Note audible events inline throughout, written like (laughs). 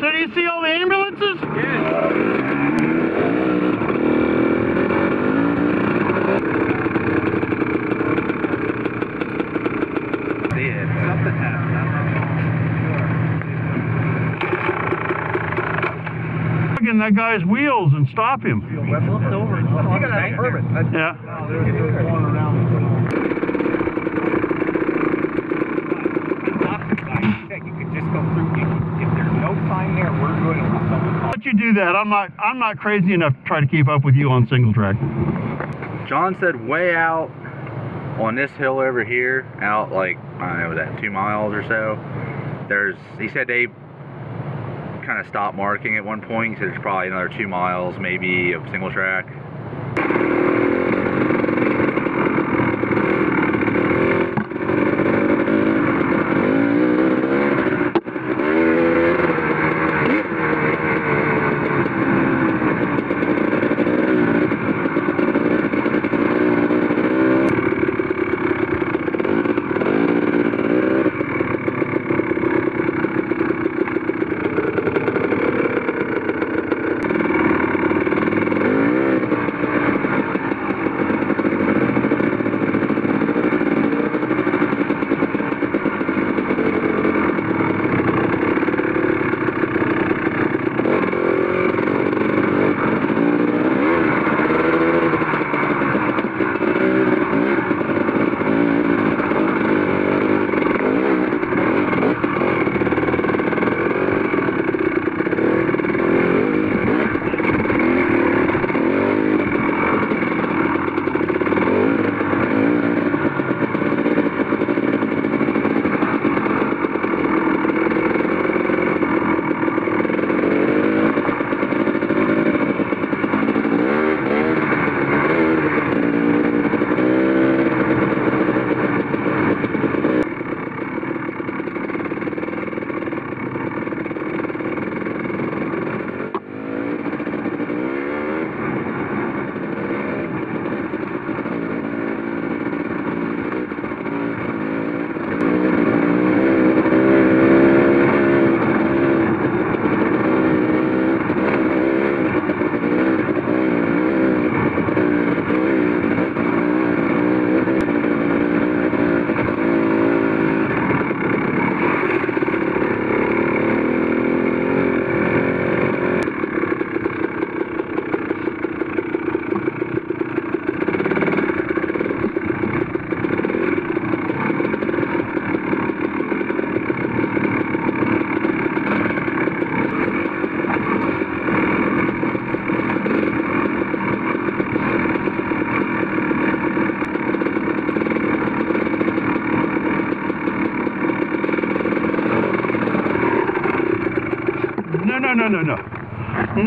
So do you see all the ambulances? Did. Something in that guy's wheels and stop him. Looked over. You gotta have a permit. Yeah. You could just go through. If there's no sign there, we're good unless someone calls. Let you do that. I'm not. Crazy enough to try to keep up with you on single track. John said way out on this hill over here, out like I don't know that two miles or so. There's he said they kind of stopped marking at one point. Said there's probably another two miles maybe of single track.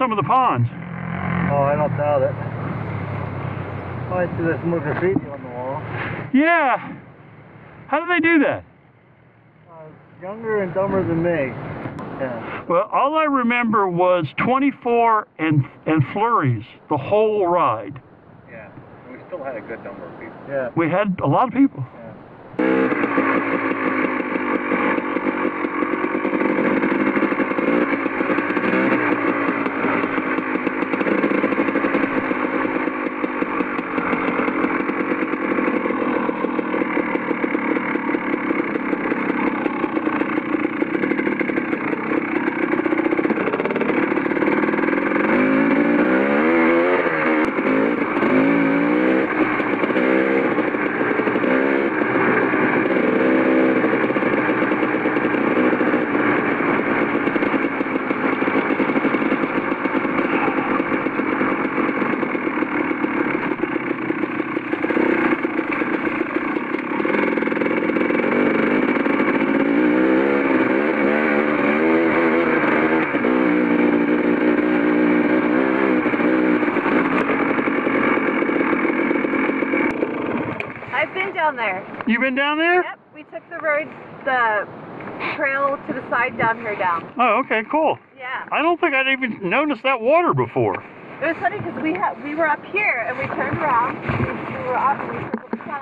Some of the ponds. Oh, I don't doubt it. I see there's more graffiti on the wall. Yeah. How do they do that? Uh, younger and dumber than me. Yeah. Well, all I remember was 24 and and flurries the whole ride. Yeah. We still had a good number of people. Yeah. We had a lot of people. I've been down there. You been down there? Yep, we took the road, the trail to the side down here down. Oh, okay, cool. Yeah. I don't think I'd even noticed that water before. It was funny because we had we were up here and we turned around. We, we were up and we circled the.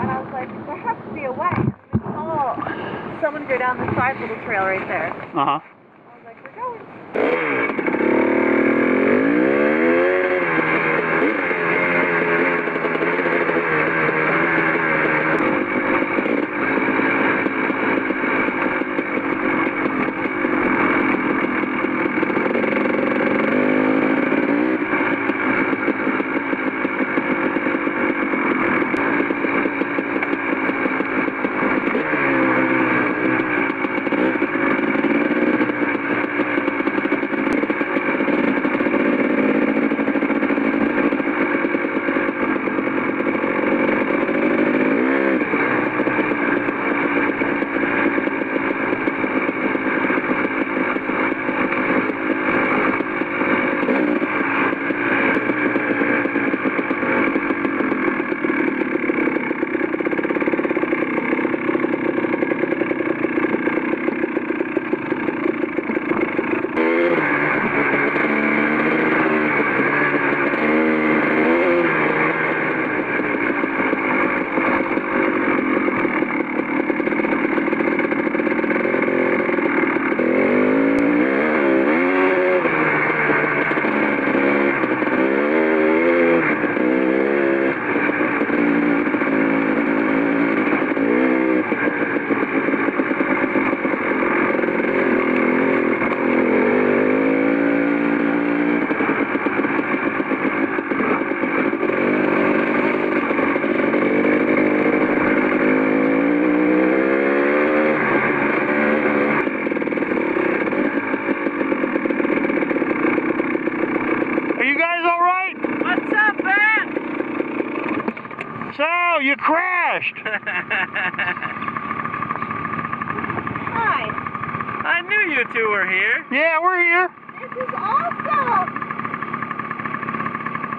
And I was like, there has to be a way. And we saw someone go down the side little trail right there. Uh huh. I was like, we're going. Crashed. (laughs) Hi. I knew you two were here. yeah, we're here. This is awesome.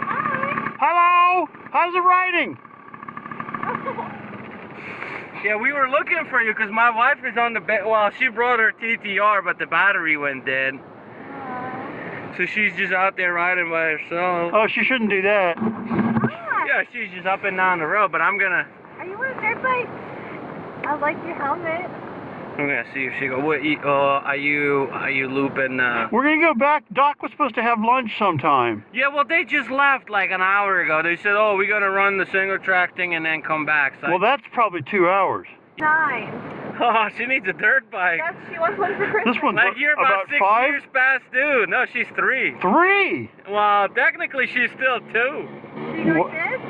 Hi. Hello. How's the riding? (laughs) Yeah, we were looking for you because my wife is on the bed. Well, she brought her TTR, but the battery went dead. Uh. So she's just out there riding by herself. Oh, she shouldn't do that. Hi. Yeah, she's just up and down the road, but I'm gonna Are you on a dirt bike? I like your helmet. I'm gonna see if she go. What? you- Uh, are you are you looping? Uh... We're gonna go back. Doc was supposed to have lunch sometime. Yeah, well, they just left like an hour ago. They said, "Oh, we're gonna run the single track thing and then come back." So Well, that's probably two hours. Nine. (laughs) oh, she needs a dirt bike. That's she wants one for Christmas. This one's Like you're about, about six five? years past due. No, she's three. Three. Well, technically she's still two. Do you go Wha- like this?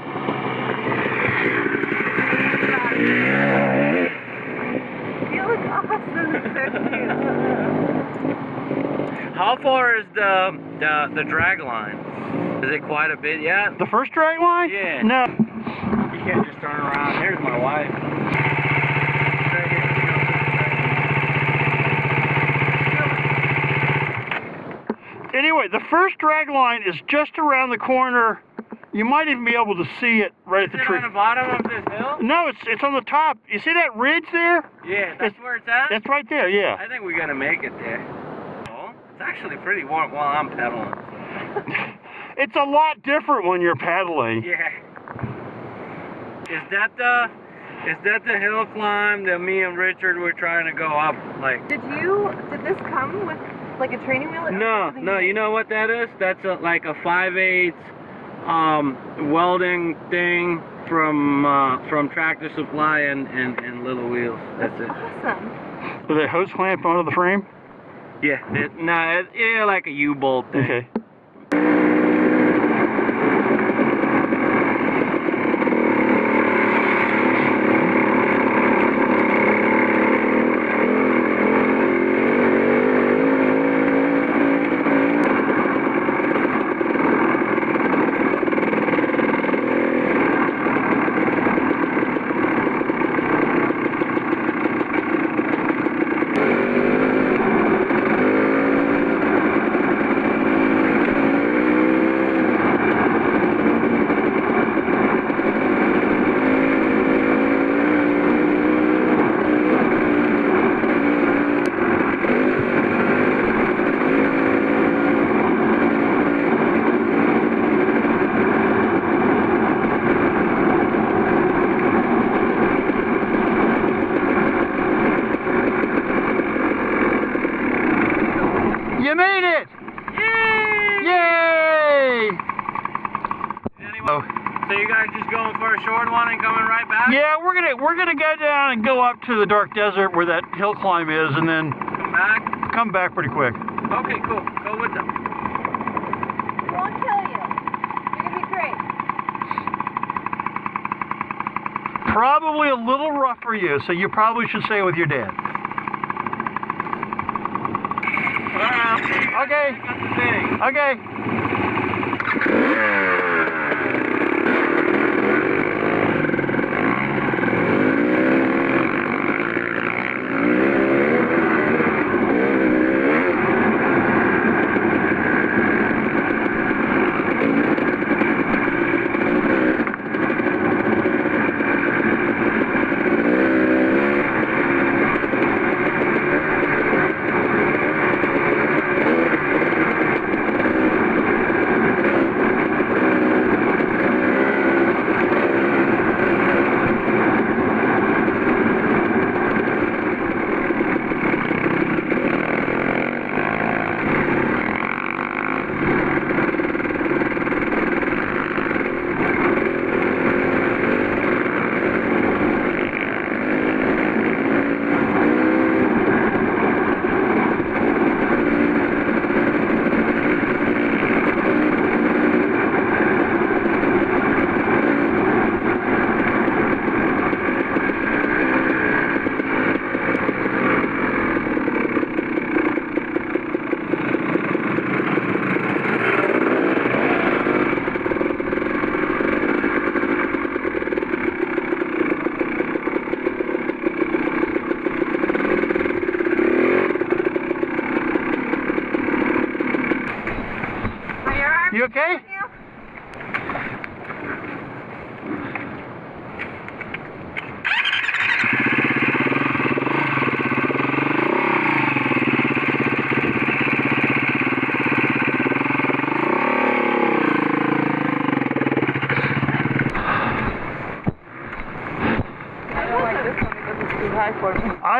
You look awesome. So cute. How far is the the the drag line? Is it quite a bit yet? The first drag line? Yeah. No. You can't just turn around. Here's my wife. Anyway, the first drag line is just around the corner. You might even be able to see it right at Is the it tree. on the bottom of this hill? No, it's it's on the top. You see that ridge there? Yeah, that's It's- where it's at. That's right there. Yeah. I think we're gonna make it there. Oh, it's actually pretty warm while I'm pedaling. (laughs) It's a lot different when you're pedaling. Yeah. Is that the is that the hill climb that me and Richard were trying to go up? Like Did you? Did this come with like a training wheel? no, no. You know what that is? That's a, like a 5 8 um, welding thing from uh, from Tractor Supply and, and, and Little Wheels. That's it. Awesome. Are they hose clamp onto the frame? Yeah. It, no, it, yeah, like a U-bolt thing. Okay. You made it! Yay! Yay! Anyway, Oh. so you guys just going for a short one and coming right back? Yeah, we're gonna we're gonna go down and go up to the dark desert where that hill climb is, and then Come back. come back pretty quick. Okay, cool. Go with them. It won't kill you. You're gonna be great. Probably a little rough for you, so you probably should stay with your dad. Okay. Got the thing. Okay.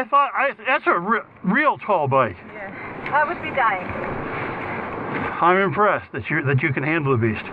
I thought I that's a re- real tall bike. Yeah. I would be dying. I'm impressed that you that you can handle the beast.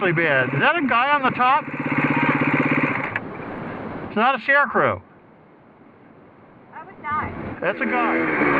Seriously bad. Is that a guy on the top? It's not a scarecrow. I would die. That's a guy.